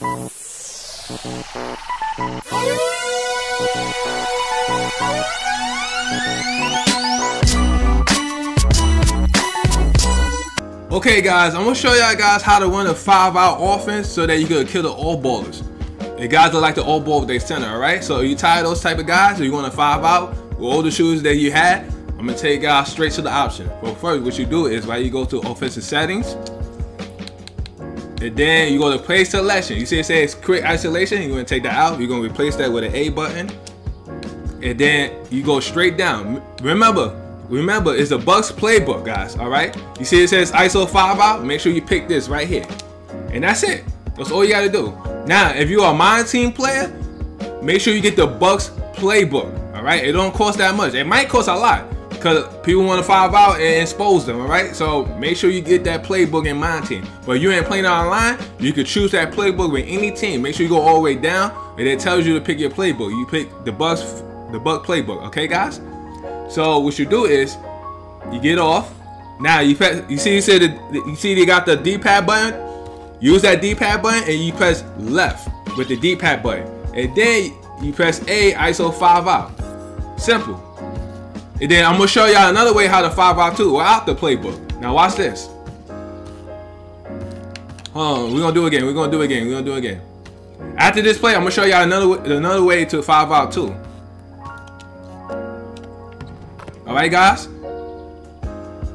Okay guys, I'm gonna show y'all guys how to run a five out offense so that you can kill the all ballers. The guys that like the all ball with their center, alright? So you tired of those type of guys, or you want to five out with all the shoes that you had, I'm gonna take guys straight to the option. But first, what you do is right, you go to offensive settings, and then you go to play selection. You see it says quick isolation, you're gonna take that out, you're gonna replace that with an A button, and then you go straight down. Remember, Remember, it's the Bucks playbook, guys. All right. You see, it says ISO five out. Make sure you pick this right here, and that's it. That's all you got to do. Now, if you're a MyTeam player, make sure you get the Bucks playbook. All right. It don't cost that much. It might cost a lot because people want to five out and expose them. All right. So make sure you get that playbook in MyTeam. But you ain't playing online, you could choose that playbook with any team. Make sure you go all the way down, and it tells you to pick your playbook. You pick the Bucks, the Buck playbook. Okay, guys. So what you do is you get off. Now you press. You see, you said you see they got the D-pad button. Use that D-pad button and you press left with the D-pad button, and then you press A ISO five out. Simple. And then I'm gonna show y'all another way how to five out too without the playbook. Now watch this. Hold on, we're gonna do it again. We're gonna do it again. We're gonna do it again. After this play, I'm gonna show y'all another another way to five out too. Alright guys?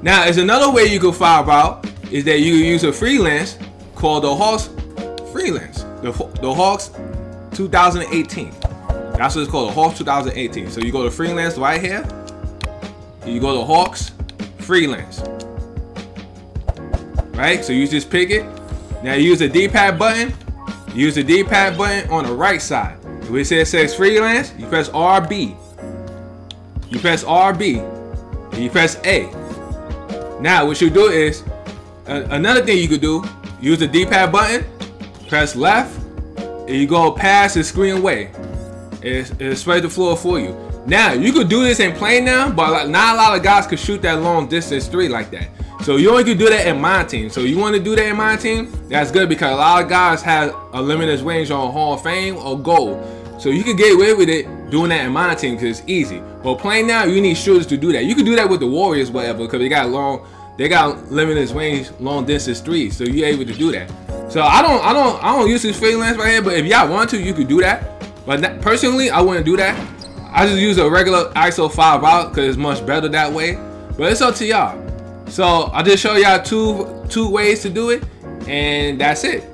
Now there's another way you can five out is that you use a freelance called the Hawks Freelance. The, the Hawks 2018. That's what it's called, the Hawks 2018. So you go to freelance right here. You go to Hawks Freelance. Right? So you just pick it. Now you use the D-pad button. Use the D-pad button on the right side. Where it says, says freelance, you press RB. You press RB you press A. Now what you do is, another thing you could do, use the D-pad button, press left, and you go past the screen way. It, it spreads the floor for you. Now, you could do this in play now, but not a lot of guys could shoot that long distance three like that. So you only could do that in my team. So you want to do that in my team? That's good because a lot of guys have a limited range on Hall of Fame or gold. So you can get away with it doing that in my team because it's easy. But playing now, you need shooters to do that. You can do that with the Warriors, whatever, because they got long, they got limited range, long distance three. So you're able to do that. So I don't, I don't, I don't use this freelance right here. But if y'all want to, you could do that. But personally, I wouldn't do that. I just use a regular ISO 5 out because it's much better that way. But it's up to y'all. So I just show y'all two two ways to do it, and that's it.